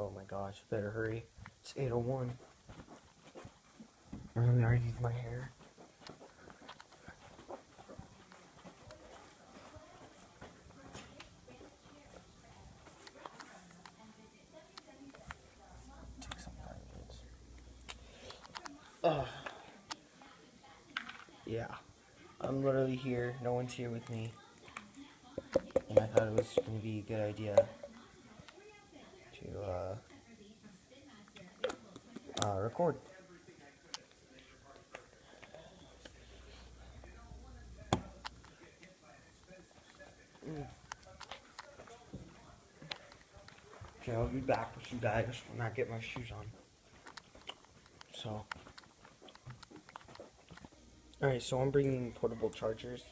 Oh my gosh, better hurry. It's 801. I really already did my hair. Take some vitamins. Ugh. Yeah. I'm literally here. No one's here with me. And I thought it was going to be a good idea to uh, uh, record. Okay, I'll be back with you guys when I get my shoes on. So. Alright, so I'm bringing portable chargers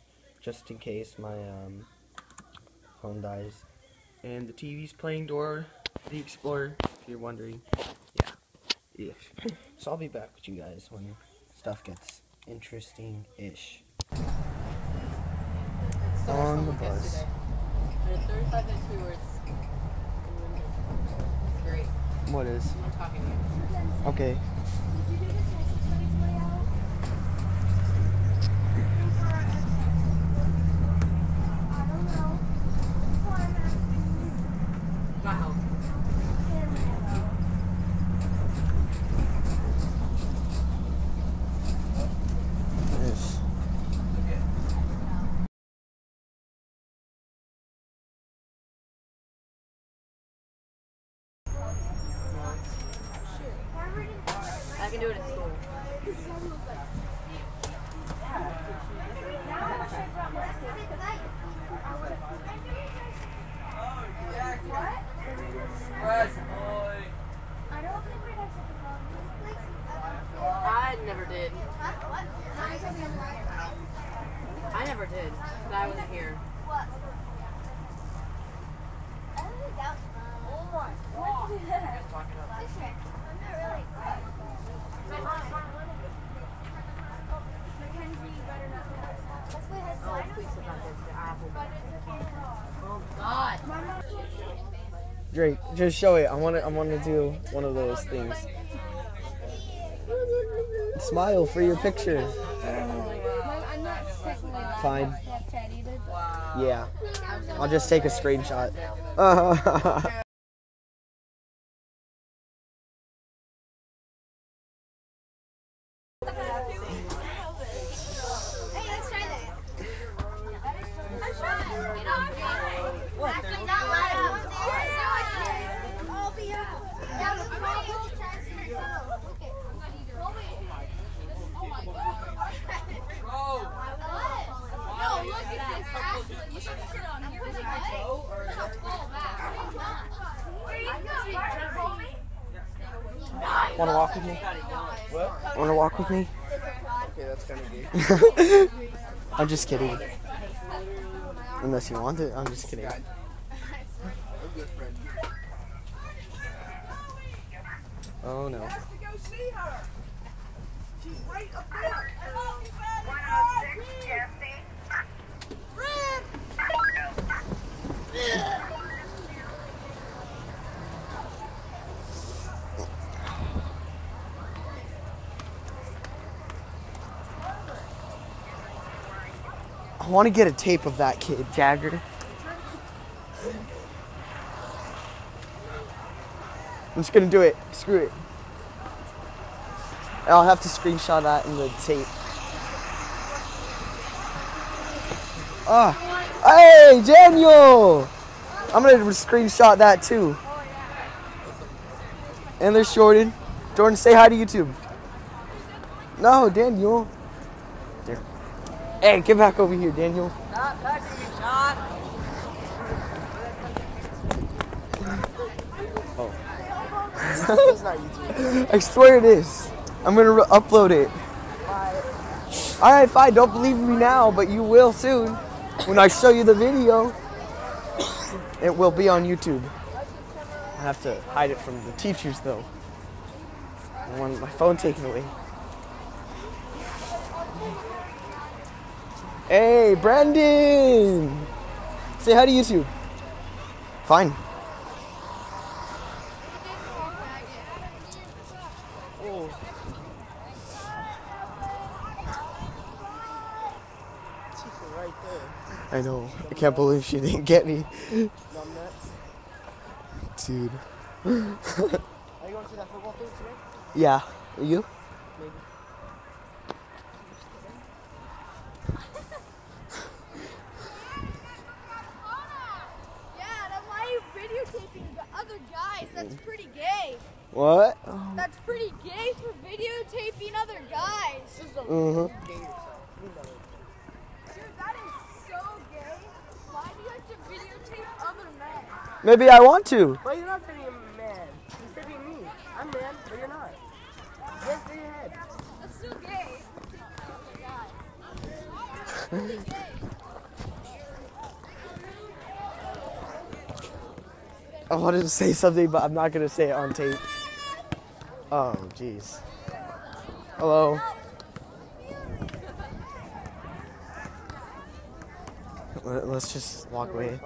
just in case my um, phone dies. And the TV's playing Dora the Explorer, if you're wondering. Yeah. Ish. so I'll be back with you guys when stuff gets interesting-ish. So On the bus. yesterday. I did 35 minutes we were Great. What is? I'm talking to you. Okay. Not help. Ish. I can do it at school. I never did. I never did. But I wasn't here. Oh, please look at this. The apple. Oh, God. Drake, just show it. I want to. I want to do one of those things. Smile for your picture. Fine. Yeah. I'll just take a screenshot. Want to walk with me? What? Want to walk with me? Okay, that's kind of gay. I'm just kidding. Unless you want it, I'm just kidding. A good friend. Oh no. to go see her. She's right up there. I want to get a tape of that kid, Jagger. I'm just gonna do it. Screw it. I'll have to screenshot that in the tape. Ah, hey, Daniel! I'm gonna screenshot that too. And there's Jordan. Jordan, say hi to YouTube. No, Daniel. Hey, get back over here, Daniel. That's not YouTube. I swear it is. I'm gonna re- upload it. All right, fine. Don't believe me now, but you will soon. When I show you the video, it will be on YouTube. I have to hide it from the teachers, though. I want my phone taken away. Hey, Brandon! Say hi to YouTube. Fine. I know. I can't believe she didn't get me. Dude. Are you going to that football field today? Yeah. Are you? What? That's pretty gay for videotaping other guys. Mm-hmm. Gay yourself. You know it. Dude, that is so gay. Why do you have to videotape other men? Maybe I want to. But you're not saying man. You're saying me. I'm man, but you're not. Yes, in your head. That's still gay. Oh my god. I wanted to say something, but I'm not gonna say it on tape. Oh, jeez. Hello. Let- Let's just walk away.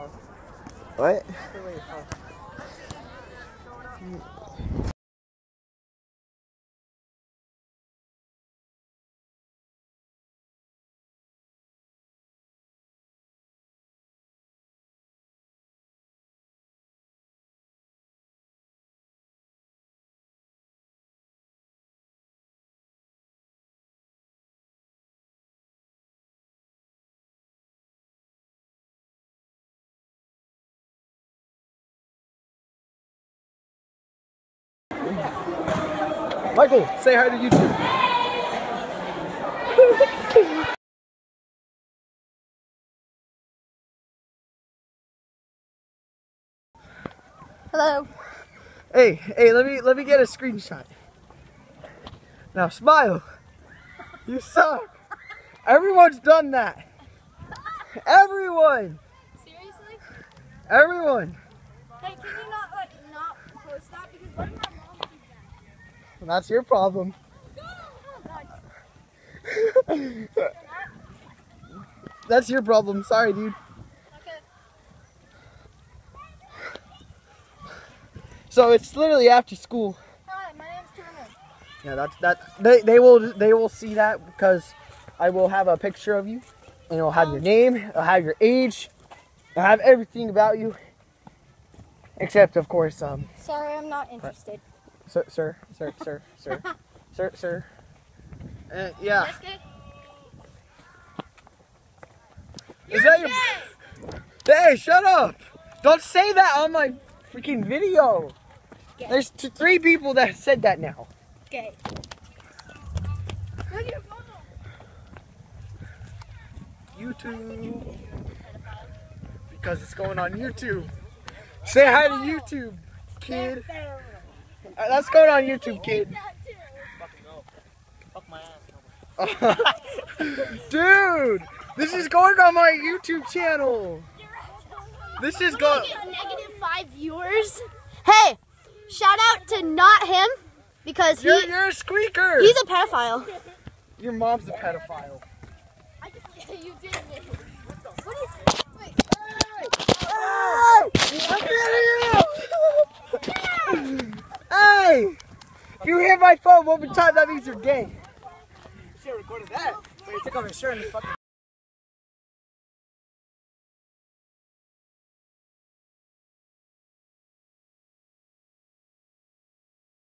What? Michael, say hi to YouTube. Hello. Hey, hey, let me let me get a screenshot. Now smile. You suck. Everyone's done that. Everyone. Seriously? Everyone. Hey, can you not like not post that because what if my mom sees that? That's your problem. That's your problem. Sorry, dude. So it's literally after school. Hi, my name's Turner. Yeah, that's that. They, they will they will see that because I will have a picture of you, and it'll have your name, it'll have your age, it'll have everything about you, except of course, um, Sorry, I'm not interested. Sir, sir, sir, sir, sir, sir, sir. Uh, yeah. That's good. Is that your? Hey, shut up! Don't say that on my freaking video. Gay. There's t- three people that said that now. Gay. Look at your phone. YouTube. Because it's going on YouTube. Say hi to YouTube, kid. Uh, That's going on YouTube, kid. That too. Fuck my ass. Dude, this is going on my YouTube channel. This is going. negative Five viewers. Hey, shout out to not him because he You're, you're a squeaker. he's a pedophile. Your mom's a pedophile. Yeah, you did. What is? Wait. Hey! You hit my phone one more time, that means you're gay. Shit recorded that. Took off shirt and fucking